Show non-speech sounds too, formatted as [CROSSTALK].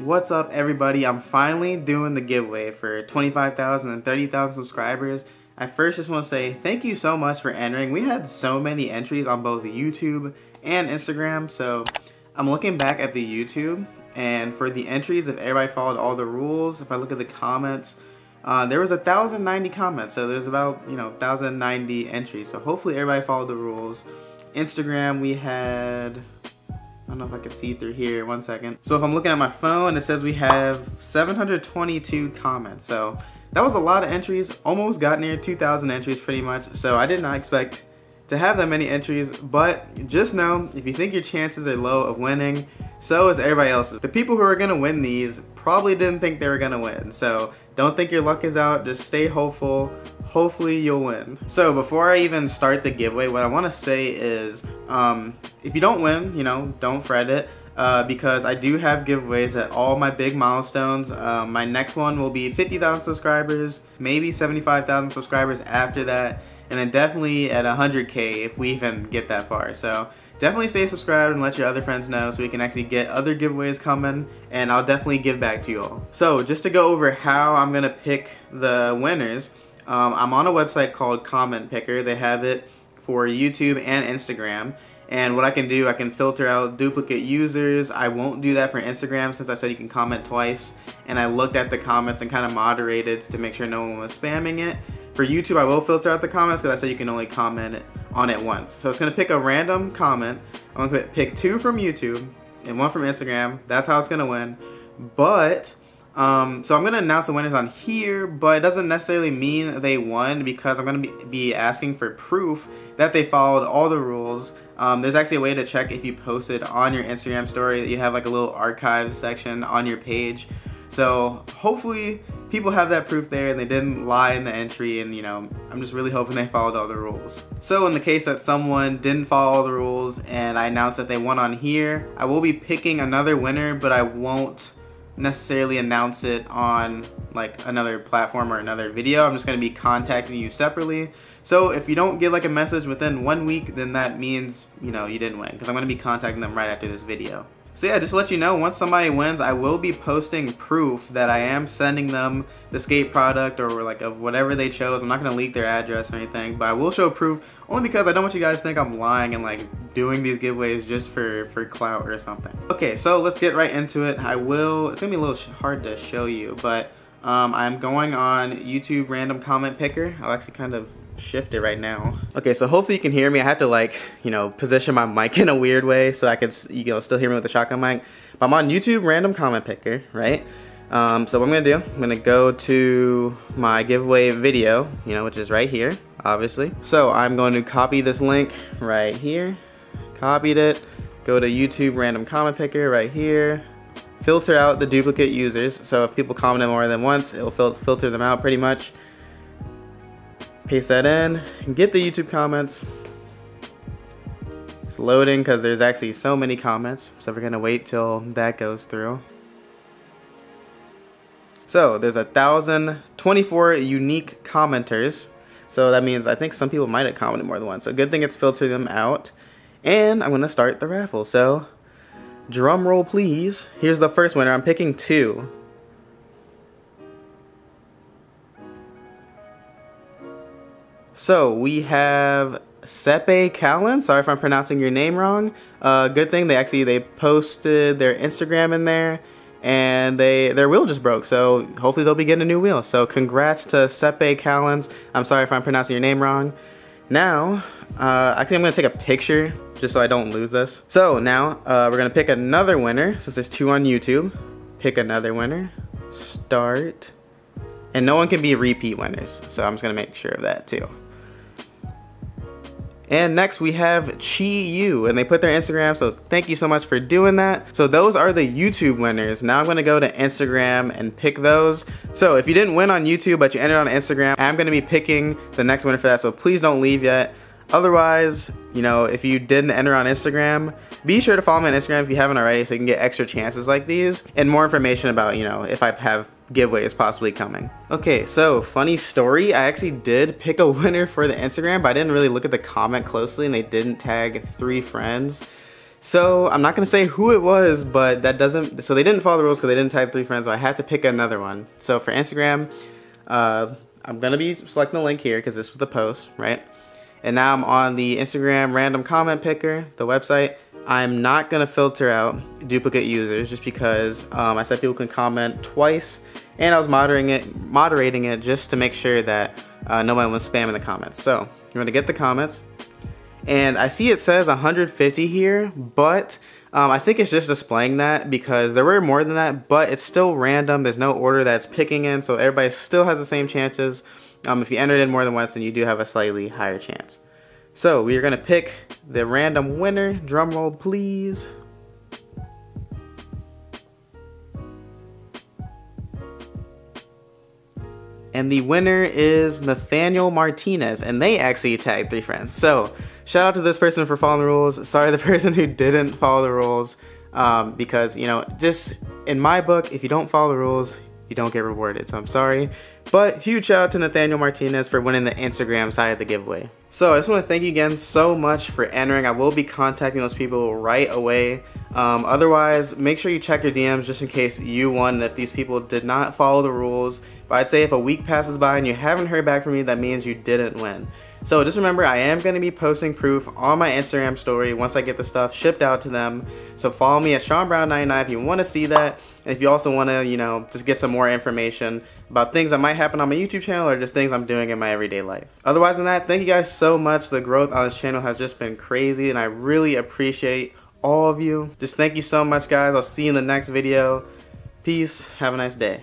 What's up everybody? I'm finally doing the giveaway for 25,000 and 30,000 subscribers. I first just want to say thank you so much for entering. We had so many entries on both YouTube and Instagram, so I'm looking back at the YouTube and for the entries, if everybody followed all the rules, if I look at the comments, uh, there was 1,090 comments, so there's about, you know, 1,090 entries. So hopefully everybody followed the rules. Instagram, we had don't know if I can see through here, one second. So if I'm looking at my phone, it says we have 722 comments. So that was a lot of entries, almost got near 2,000 entries pretty much. So I did not expect to have that many entries, but just know, if you think your chances are low of winning, so is everybody else's. The people who are gonna win these probably didn't think they were gonna win. So don't think your luck is out, just stay hopeful hopefully you'll win. So before I even start the giveaway, what I want to say is, um, if you don't win, you know, don't fret it. Uh, because I do have giveaways at all my big milestones. Um, my next one will be 50,000 subscribers, maybe 75,000 subscribers after that, and then definitely at 100k if we even get that far. So definitely stay subscribed and let your other friends know so we can actually get other giveaways coming and I'll definitely give back to you all. So just to go over how I'm gonna pick the winners, um, I'm on a website called Comment Picker. They have it for YouTube and Instagram. And what I can do, I can filter out duplicate users. I won't do that for Instagram since I said you can comment twice. And I looked at the comments and kind of moderated to make sure no one was spamming it. For YouTube, I will filter out the comments because I said you can only comment on it once. So it's going to pick a random comment. I'm going to pick two from YouTube and one from Instagram. That's how it's going to win. But um, so I'm going to announce the winners on here, but it doesn't necessarily mean they won because I'm going to be, be asking for proof that they followed all the rules. Um, there's actually a way to check if you posted on your Instagram story that you have like a little archive section on your page. So hopefully people have that proof there and they didn't lie in the entry and you know, I'm just really hoping they followed all the rules. So in the case that someone didn't follow all the rules and I announce that they won on here, I will be picking another winner, but I won't necessarily announce it on like another platform or another video. I'm just to be contacting you separately. So if you don't get like a message within one week, then that means, you know, you didn't win because I'm to be contacting them right after this video. So yeah, just to let you know, once somebody wins, I will be posting proof that I am sending them the skate product or like of whatever they chose. I'm not gonna leak their address or anything, but I will show proof only because I don't want you guys to think I'm lying and like doing these giveaways just for, for clout or something. Okay, so let's get right into it. I will, it's gonna be a little hard to show you, but um, I'm going on YouTube random comment picker. I'll actually kind of shift it right now. Okay, so hopefully you can hear me. I have to like, you know, position my mic in a weird way so I can, you know, still hear me with the shotgun mic. But I'm on YouTube random comment picker, right? Um, so what I'm gonna do, I'm gonna go to my giveaway video, you know, which is right here, obviously. So I'm going to copy this link right here, copied it, go to YouTube random comment picker right here, filter out the duplicate users. So if people commented more than once, it will fil filter them out pretty much paste that in, get the YouTube comments. It's loading because there's actually so many comments, so we're gonna wait till that goes through. So there's a thousand twenty-four unique commenters. So that means I think some people might have commented more than once. So good thing it's filtered them out. And I'm gonna start the raffle. So drum roll please. Here's the first winner. I'm picking two. So we have Sepe Callan. Sorry if I'm pronouncing your name wrong. Uh, good thing they actually they posted their Instagram in there, and they their wheel just broke. So hopefully they'll be getting a new wheel. So congrats to Sepe Callens. I'm sorry if I'm pronouncing your name wrong. Now, uh, I think I'm gonna take a picture just so I don't lose this. So now uh, we're gonna pick another winner since there's two on YouTube. Pick another winner. Start. And no one can be repeat winners. So I'm just gonna make sure of that too. And next we have Chi Yu, and they put their Instagram, so thank you so much for doing that. So those are the YouTube winners. Now I'm gonna go to Instagram and pick those. So if you didn't win on YouTube, but you entered on Instagram, I'm gonna be picking the next winner for that, so please don't leave yet. Otherwise, you know, if you didn't enter on Instagram, be sure to follow me on Instagram if you haven't already so you can get extra chances like these and more information about, you know, if I have giveaway is possibly coming. Okay, so funny story. I actually did pick a [LAUGHS] winner for the Instagram, but I didn't really look at the comment closely and they didn't tag three friends. So I'm not gonna say who it was, but that doesn't. So they didn't follow the rules because they didn't tag three friends. So I had to pick another one. So for Instagram, uh, I'm gonna be selecting the link here because this was the post, right? And now I'm on the Instagram random comment picker, the website. I'm not gonna filter out duplicate users just because um, I said people can comment twice, and I was moderating it, moderating it just to make sure that uh, nobody was spamming the comments. So you're gonna get the comments, and I see it says 150 here, but um, I think it's just displaying that because there were more than that, but it's still random. There's no order that's picking in, so everybody still has the same chances. Um, if you entered in more than once, then you do have a slightly higher chance. So we are gonna pick the random winner. Drum roll, please. And the winner is Nathaniel Martinez, and they actually tagged three friends. So shout out to this person for following the rules. Sorry, [LAUGHS] the person who didn't follow the rules, um, because you know, just in my book, if you don't follow the rules, you don't get rewarded. So I'm sorry. But huge shout out to Nathaniel Martinez for winning the Instagram side of the giveaway. So I just want to thank you again so much for entering. I will be contacting those people right away. Um, otherwise, make sure you check your DMs just in case you won and if these people did not follow the rules. But I'd say if a week passes by and you haven't heard back from me, that means you didn't win. So just remember, I am going to be posting proof on my Instagram story once I get the stuff shipped out to them. So follow me at Sean Brown 99 if you want to see that. And if you also want to, you know, just get some more information about things that might happen on my YouTube channel or just things I'm doing in my everyday life. Otherwise than that, thank you guys so much. The growth on this channel has just been crazy and I really appreciate all of you. Just thank you so much guys. I'll see you in the next video. Peace. Have a nice day.